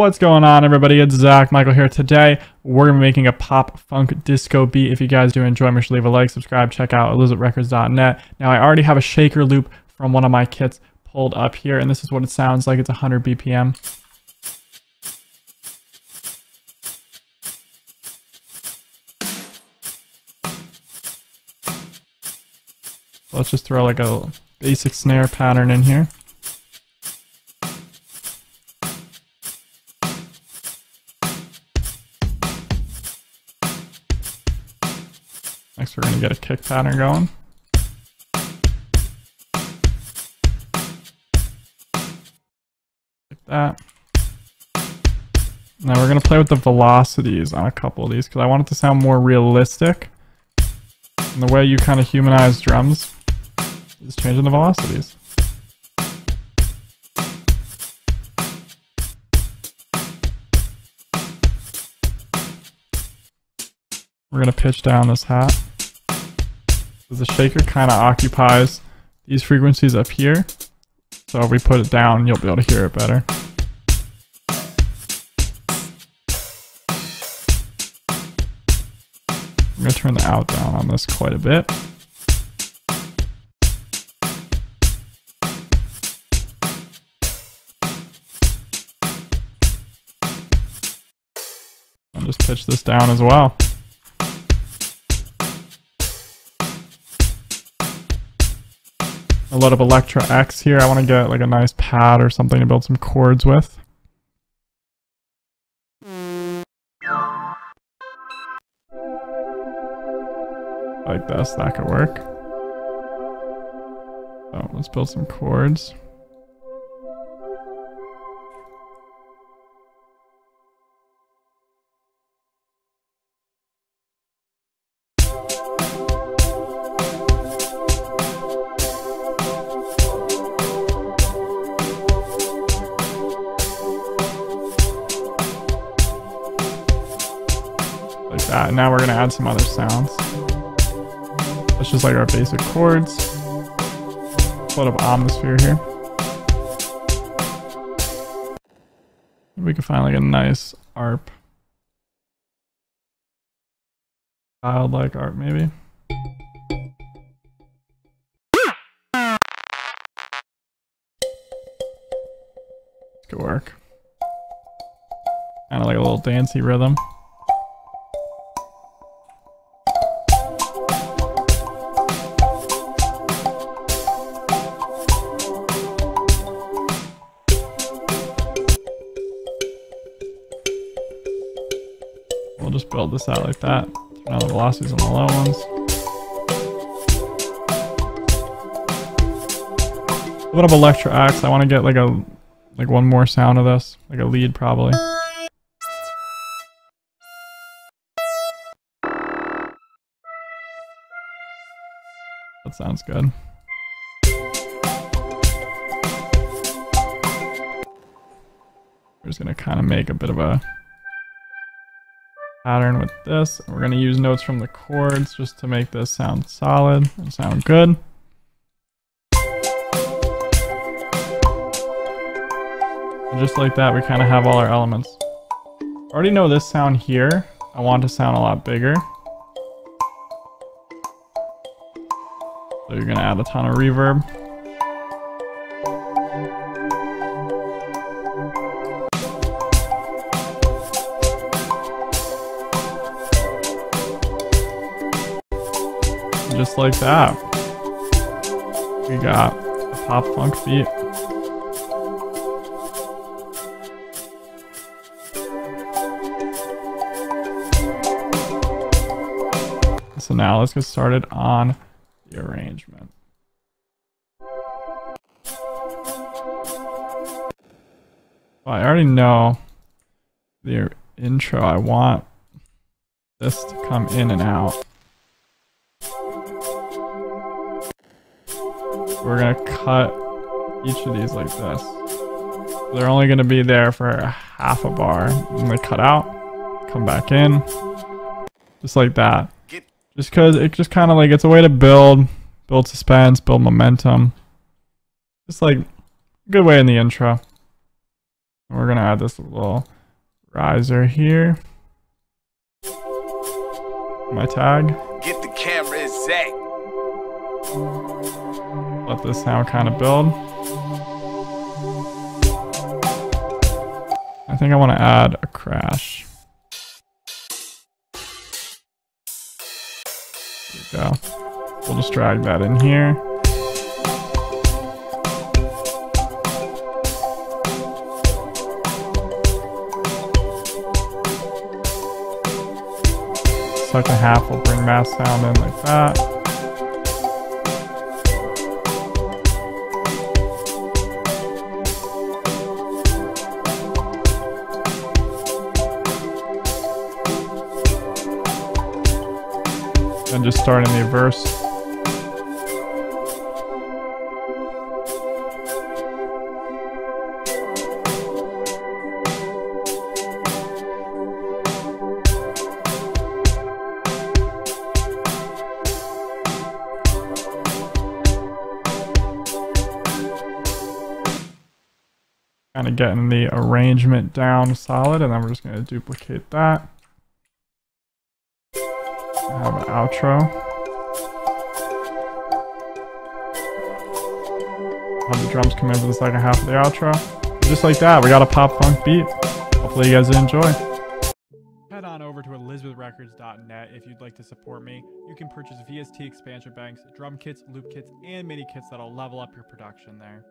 What's going on everybody? It's Zach Michael here. Today we're going to be making a pop funk disco beat. If you guys do enjoy, make sure to leave a like, subscribe, check out elizabethrecords.net. Now I already have a shaker loop from one of my kits pulled up here and this is what it sounds like. It's 100 BPM. let's just throw like a basic snare pattern in here. Going get a kick pattern going. Like that. Now we're going to play with the velocities on a couple of these because I want it to sound more realistic. And the way you kind of humanize drums is changing the velocities. We're going to pitch down this hat. The shaker kind of occupies these frequencies up here. So if we put it down, you'll be able to hear it better. I'm going to turn the out down on this quite a bit. I'll just pitch this down as well. Lot of ElectraX here. I want to get like a nice pad or something to build some chords with. Like this, that could work. So let's build some chords. And now we're gonna add some other sounds. That's just like our basic chords. A of atmosphere here. We can find like a nice ARP. Childlike ARP maybe. Good work. Kind of like a little dancey rhythm. We'll just build this out like that. Turn on the velocities on the low ones. A little bit of ElectraX. I want to get like a like one more sound of this, like a lead probably. That sounds good. We're just gonna kind of make a bit of a pattern with this. We're going to use notes from the chords just to make this sound solid and sound good. And just like that, we kind of have all our elements. I already know this sound here. I want to sound a lot bigger. So you're going to add a ton of reverb. Just like that. We got a pop funk beat. So now let's get started on the arrangement. Well, I already know the intro. I want this to come in and out. We're gonna cut each of these like this. They're only gonna be there for half a bar. And they cut out, come back in, just like that. Just cause it just kind of like, it's a way to build, build suspense, build momentum. Just like, good way in the intro. We're gonna add this little riser here. My tag. Get the camera exact. Let this sound kind of build. I think I want to add a crash. There we go. We'll just drag that in here. Second half will bring mass sound in like that. And just starting the verse. Kind of getting the arrangement down solid and then we're just going to duplicate that have an outro. Have the drums come in for the second half of the outro. Just like that, we got a pop funk beat. Hopefully you guys enjoy. Head on over to elizabethrecords.net if you'd like to support me. You can purchase VST expansion banks, drum kits, loop kits, and MIDI kits that'll level up your production there.